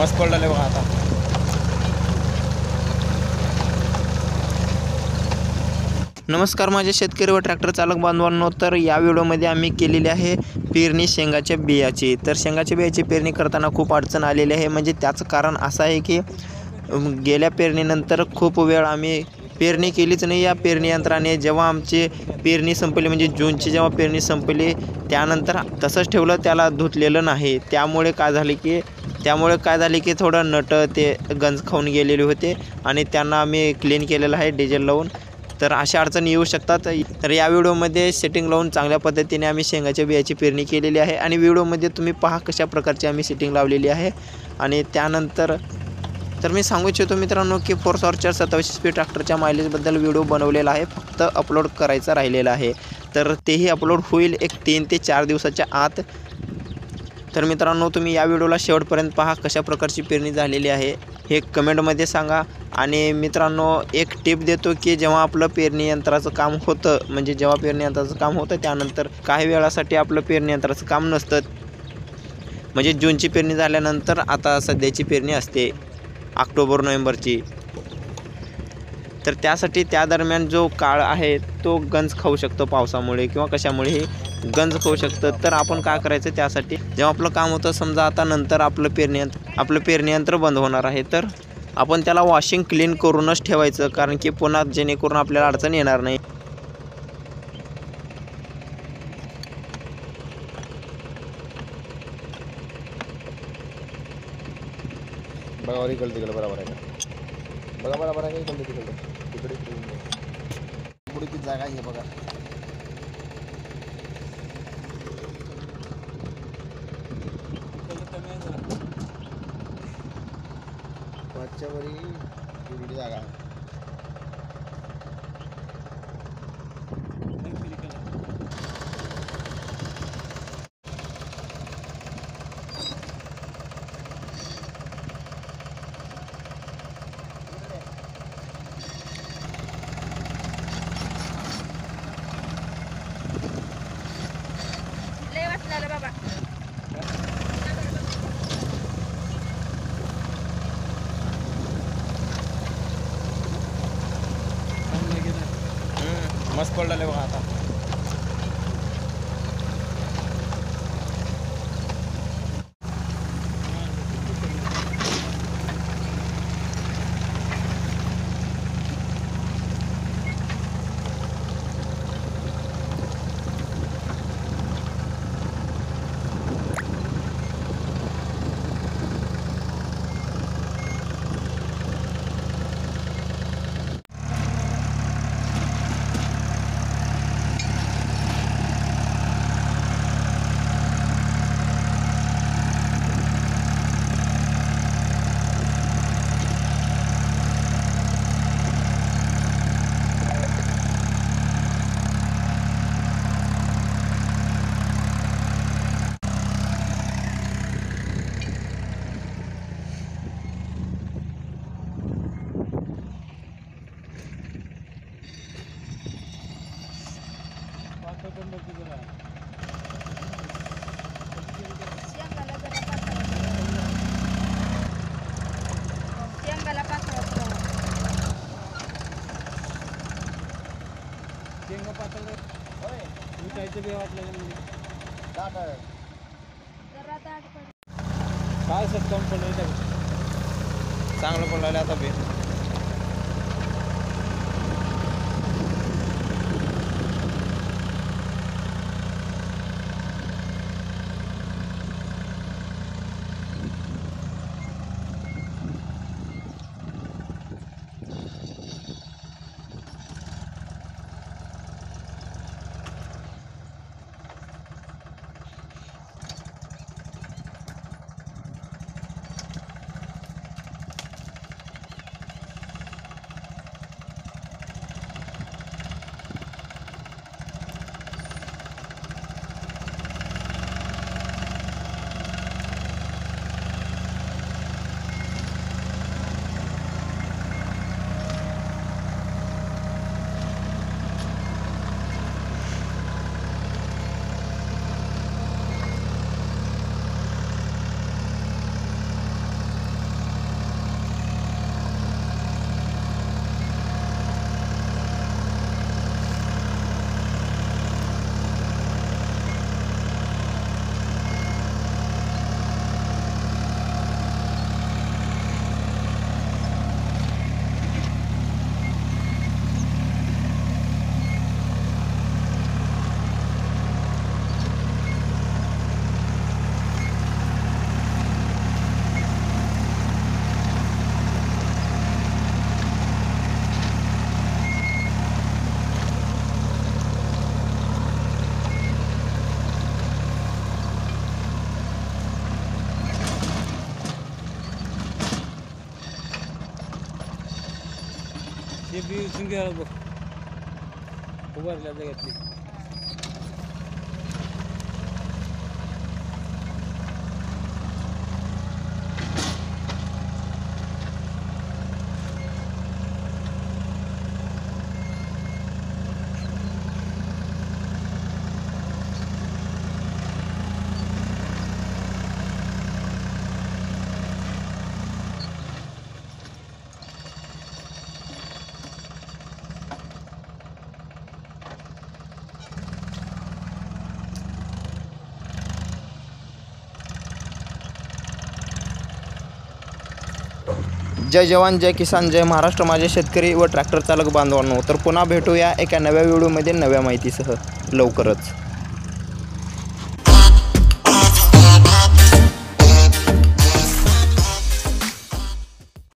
मस्त पडलेलं बघा आता. नमस्कार माझे शेतकरी व ट्रॅक्टर चालक बांधवांनो तर या व्हिडिओमध्ये आम्ही केलेली आहे पेरणी शेंगाच्या बियाची. तर शेंगाच्या बियाची पेरणी करताना खूप अडचण आलेली आहे. म्हणजे त्याचं कारण असं आहे की गेल्या पेरणीनंतर खूप वेळ आम्ही पेरणी केलीच नाही. या पेरणी यंत्राने जेव्हा आमची पेरणी संपली म्हणजे जूनची जेव्हा पेरणी संपली त्यानंतर तसंच ठेवलं त्याला धुतलेलं नाही. त्यामुळे काय झाले की त्यामुळे काय झाले की थोडं नट ते गंज खाऊन गेलेले होते आणि त्यांना आम्ही क्लीन केलेलं आहे डिझेल लावून. तर अशा अडचणी येऊ शकतात. तर या व्हिडिओमध्ये सेटिंग लावून चांगल्या पद्धतीने आम्ही शेंगाच्या बियाची पेरणी केलेली आहे आणि व्हिडिओमध्ये तुम्ही पहा कशा प्रकारची आम्ही सेटिंग लावलेली आहे. आणि त्यानंतर तर मी सांगू इच्छितो मित्रांनो की फोर सॉर्चर सत्तावीस स्पीड ट्रॅक्टरच्या मायलेजबद्दल व्हिडिओ बनवलेला आहे. फक्त अपलोड करायचा राहिलेला आहे. तर तेही अपलोड होईल एक तीन ते चार दिवसाच्या आत. तर मित्रांनो तुम्ही या व्हिडिओला शेवटपर्यंत पहा कशा प्रकारची पेरणी झालेली आहे. हे कमेंटमध्ये सांगा. आणि मित्रांनो एक टिप देतो की जेव्हा आपलं पेरणी यंत्राचं काम होतं म्हणजे जेव्हा पेरणी यंत्राचं काम होतं त्यानंतर काही वेळासाठी आपलं पेरणी यंत्राचं काम नसतं. म्हणजे जूनची पेरणी झाल्यानंतर आता सध्याची पेरणी असते ऑक्टोबर नोव्हेंबरची. तर त्यासाठी त्या दरम्यान जो काळ आहे तो गंज खाऊ शकतो पावसामुळे किंवा कशामुळेही. गंज खाऊ शकतं तर आपण काय करायचं त्यासाठी? जेव्हा आपलं काम होतं समजा आता नंतर आपलं पेरणीयंत्र आपलं पेरणीयंत्र बंद होणार आहे. तर आपण त्याला वॉशिंग क्लीन करूनच ठेवायचं कारण की पुन्हा जेणेकरून आपल्याला अडचण येणार नाही. बघा इकडे तिकडे बरोबर आहे का बघा बरोबर आहे का इकडे तिकडे? तिकडे जागा आहे बघा. ഒരു ഇരുപതാകാം मस्त पडलं बघा आता. शेंगाला जरा पातळ शेंगाला पातळ जरा दाट पड काय सत्तावन्न पडलं चांगलं पडलं आता बी. ते बी शिंगे बघ उभारल्या जय जवान जय किसान जय महाराष्ट्र. माझे शेतकरी व ट्रॅक्टर चालक बांधवांनो तर पुन्हा भेटूया एका नव्या व्हिडिओमध्ये नव्या माहितीसह. लवकरच.